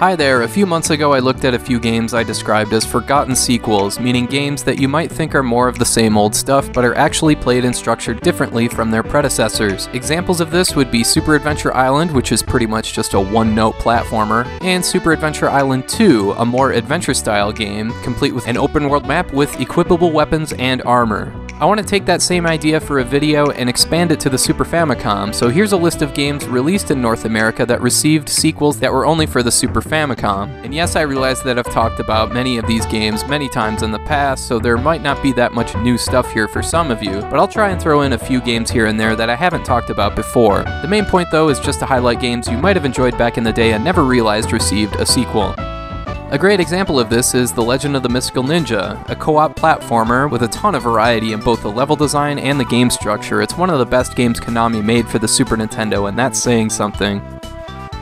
Hi there, a few months ago I looked at a few games I described as forgotten sequels, meaning games that you might think are more of the same old stuff but are actually played and structured differently from their predecessors. Examples of this would be Super Adventure Island, which is pretty much just a one note platformer, and Super Adventure Island 2, a more adventure style game, complete with an open world map with equipable weapons and armor. I want to take that same idea for a video and expand it to the Super Famicom, so here's a list of games released in North America that received sequels that were only for the Super Famicom. And yes, I realize that I've talked about many of these games many times in the past, so there might not be that much new stuff here for some of you, but I'll try and throw in a few games here and there that I haven't talked about before. The main point though is just to highlight games you might have enjoyed back in the day and never realized received a sequel. A great example of this is The Legend of the Mystical Ninja, a co op platformer with a ton of variety in both the level design and the game structure. It's one of the best games Konami made for the Super Nintendo, and that's saying something.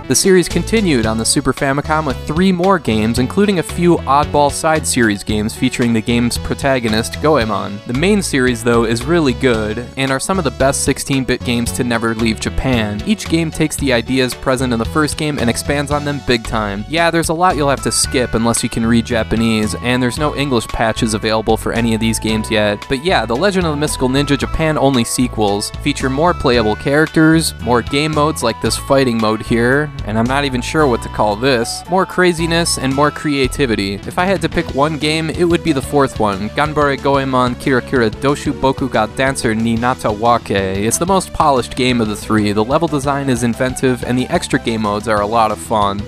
The series continued on the Super Famicom with three more games, including a few oddball side series games featuring the game's protagonist, Goemon. The main series, though, is really good, and are some of the best 16 bit games to never leave Japan. Each game takes the ideas present in the first game and expands on them big time. Yeah, there's a lot you'll have to skip unless you can read Japanese, and there's no English patches available for any of these games yet. But yeah, The Legend of the Mystical Ninja Japan only sequels feature more playable characters, more game modes like this fighting mode here, and I'm not even sure what to call this, more craziness and more creativity. If I had to pick one game, it would be the fourth one, Ganbare Goemon Kirakira Dochu Boku ga Dancer ni Natta Wake. It's the most polished game of the three, the level design is inventive, and the extra game modes are a lot of fun.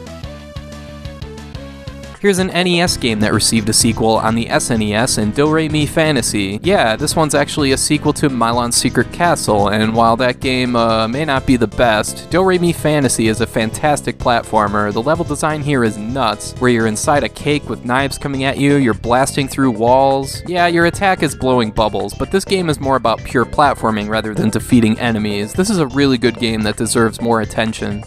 Here's an NES game that received a sequel on the SNES in Do Re Mi Fantasy. Yeah, this one's actually a sequel to Milon's Secret Castle, and while that game uh, may not be the best, Do Re Mi Fantasy is a fantastic platformer. The level design here is nuts, where you're inside a cake with knives coming at you, you're blasting through walls. Yeah, your attack is blowing bubbles, but this game is more about pure platforming rather than defeating enemies. This is a really good game that deserves more attention.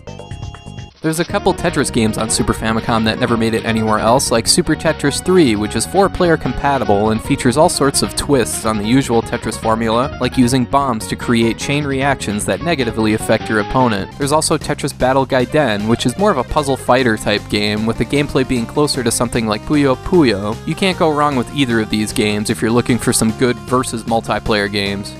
There's a couple Tetris games on Super Famicom that never made it anywhere else, like Super Tetris 3, which is 4 player compatible and features all sorts of twists on the usual Tetris formula, like using bombs to create chain reactions that negatively affect your opponent. There's also Tetris Battle Gaiden, which is more of a puzzle fighter type game, with the gameplay being closer to something like Puyo Puyo. You can't go wrong with either of these games if you're looking for some good versus multiplayer games.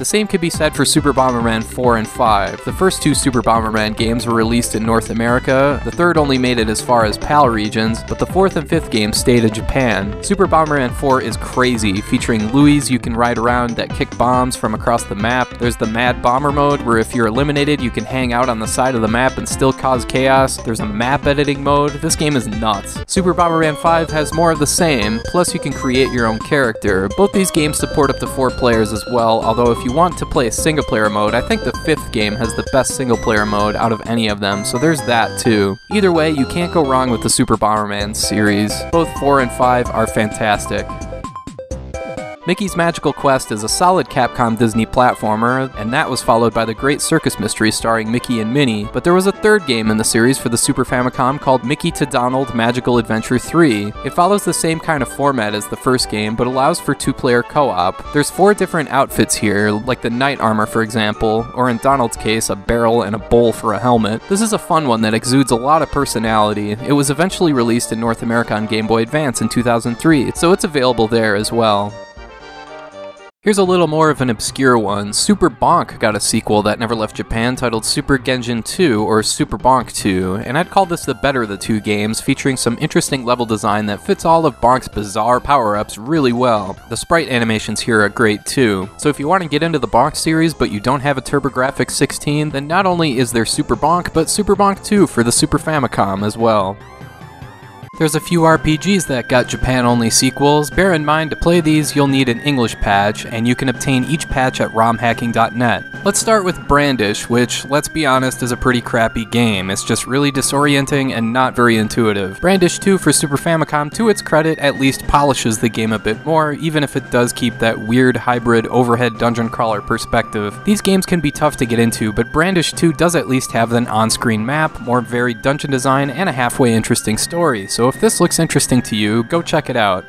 The same could be said for Super Bomberman 4 and 5. The first two Super Bomberman games were released in North America, the third only made it as far as PAL regions, but the fourth and fifth games stayed in Japan. Super Bomberman 4 is crazy, featuring Louis you can ride around that kick bombs from across the map. There's the Mad Bomber mode, where if you're eliminated, you can hang out on the side of the map and still cause chaos. There's a map editing mode. This game is nuts. Super Bomberman 5 has more of the same, plus you can create your own character. Both these games support up to four players as well, although if you you want to play a single player mode, I think the fifth game has the best single player mode out of any of them, so there's that too. Either way, you can't go wrong with the Super Bomberman series. Both 4 and 5 are fantastic. Mickey's Magical Quest is a solid Capcom Disney platformer, and that was followed by the Great Circus Mystery starring Mickey and Minnie. But there was a third game in the series for the Super Famicom called Mickey to Donald Magical Adventure 3. It follows the same kind of format as the first game, but allows for two player co op. There's four different outfits here, like the knight armor, for example, or in Donald's case, a barrel and a bowl for a helmet. This is a fun one that exudes a lot of personality. It was eventually released in North America on Game Boy Advance in 2003, so it's available there as well. Here's a little more of an obscure one. Super Bonk got a sequel that never left Japan titled Super Genjin 2 or Super Bonk 2, and I'd call this the better of the two games, featuring some interesting level design that fits all of Bonk's bizarre power ups really well. The sprite animations here are great too. So if you want to get into the Bonk series but you don't have a TurboGrafx 16, then not only is there Super Bonk, but Super Bonk 2 for the Super Famicom as well. There's a few RPGs that got Japan only sequels. Bear in mind to play these, you'll need an English patch, and you can obtain each patch at romhacking.net. Let's start with Brandish, which, let's be honest, is a pretty crappy game. It's just really disorienting and not very intuitive. Brandish 2 for Super Famicom, to its credit, at least polishes the game a bit more, even if it does keep that weird hybrid overhead dungeon crawler perspective. These games can be tough to get into, but Brandish 2 does at least have an on screen map, more varied dungeon design, and a halfway interesting story, so if this looks interesting to you, go check it out.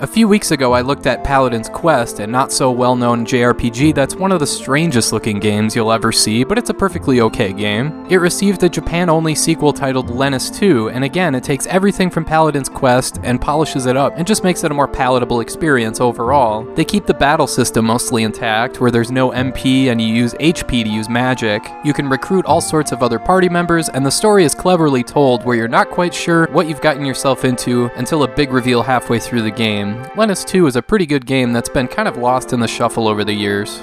A few weeks ago, I looked at Paladin's Quest, a not so well known JRPG that's one of the strangest looking games you'll ever see, but it's a perfectly okay game. It received a Japan only sequel titled Lennus 2, and again, it takes everything from Paladin's Quest and polishes it up and just makes it a more palatable experience overall. They keep the battle system mostly intact, where there's no MP and you use HP to use magic. You can recruit all sorts of other party members, and the story is cleverly told where you're not quite sure what you've gotten yourself into until a big reveal halfway through the game game. Lennus 2 is a pretty good game that's been kind of lost in the shuffle over the years.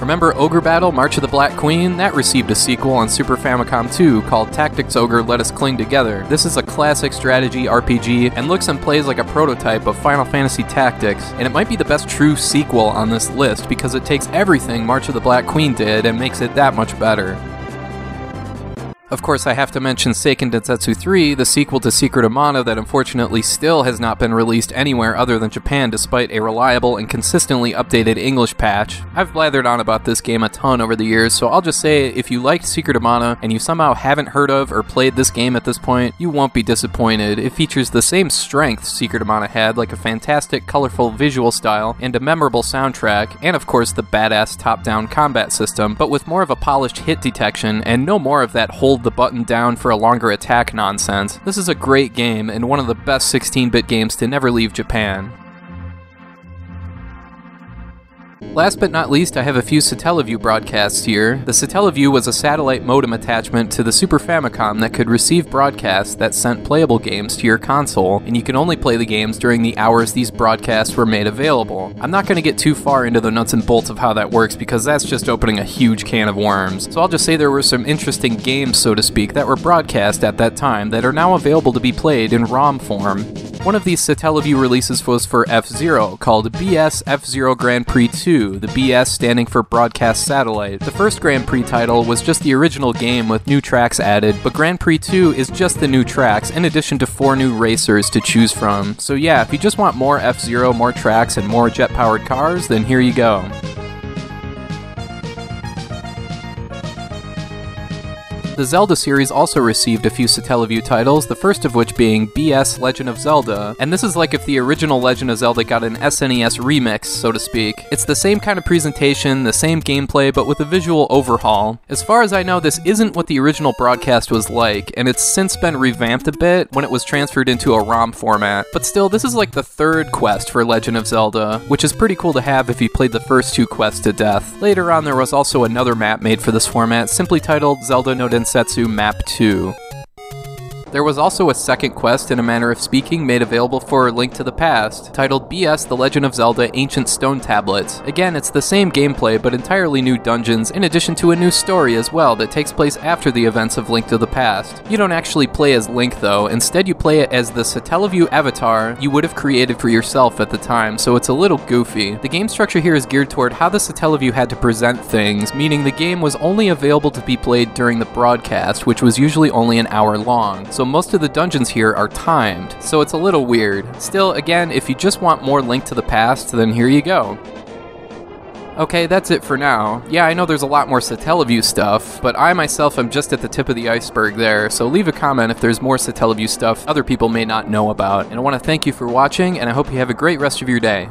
Remember Ogre Battle March of the Black Queen? That received a sequel on Super Famicom 2 called Tactics Ogre Let Us Cling Together. This is a classic strategy RPG and looks and plays like a prototype of Final Fantasy Tactics, and it might be the best true sequel on this list because it takes everything March of the Black Queen did and makes it that much better. Of course, I have to mention Seiken Densetsu 3, the sequel to Secret of Mana that unfortunately still has not been released anywhere other than Japan despite a reliable and consistently updated English patch. I've blathered on about this game a ton over the years, so I'll just say if you liked Secret of Mana and you somehow haven't heard of or played this game at this point, you won't be disappointed. It features the same strength Secret of Mana had, like a fantastic, colorful visual style and a memorable soundtrack, and of course the badass top-down combat system, but with more of a polished hit detection and no more of that hold the button down for a longer attack nonsense. This is a great game and one of the best 16 bit games to never leave Japan. Last but not least, I have a few Satellaview broadcasts here. The Satellaview was a satellite modem attachment to the Super Famicom that could receive broadcasts that sent playable games to your console, and you can only play the games during the hours these broadcasts were made available. I'm not going to get too far into the nuts and bolts of how that works because that's just opening a huge can of worms. So I'll just say there were some interesting games, so to speak, that were broadcast at that time that are now available to be played in ROM form. One of these Satellaview releases was for F-Zero, called BS F-Zero Grand Prix 2, the BS standing for Broadcast Satellite. The first Grand Prix title was just the original game with new tracks added, but Grand Prix 2 is just the new tracks in addition to four new racers to choose from. So yeah, if you just want more F-Zero, more tracks, and more jet-powered cars, then here you go. The Zelda series also received a few Satellaview titles, the first of which being BS Legend of Zelda, and this is like if the original Legend of Zelda got an SNES remix, so to speak. It's the same kind of presentation, the same gameplay, but with a visual overhaul. As far as I know, this isn't what the original broadcast was like, and it's since been revamped a bit when it was transferred into a ROM format. But still, this is like the third quest for Legend of Zelda, which is pretty cool to have if you played the first two quests to death. Later on, there was also another map made for this format, simply titled Zelda no Densetsu Map 2. There was also a second quest, in a manner of speaking, made available for Link to the Past, titled BS The Legend of Zelda Ancient Stone Tablets. Again, it's the same gameplay, but entirely new dungeons, in addition to a new story as well that takes place after the events of Link to the Past. You don't actually play as Link though, instead you play it as the Satellaview avatar you would have created for yourself at the time, so it's a little goofy. The game structure here is geared toward how the Satellaview had to present things, meaning the game was only available to be played during the broadcast, which was usually only an hour long. Most of the dungeons here are timed, so it's a little weird. Still, again, if you just want more Link to the Past, then here you go. Okay, that's it for now. Yeah, I know there's a lot more Satellaview stuff, but I myself am just at the tip of the iceberg there, so leave a comment if there's more Satellaview stuff other people may not know about. And I want to thank you for watching, and I hope you have a great rest of your day.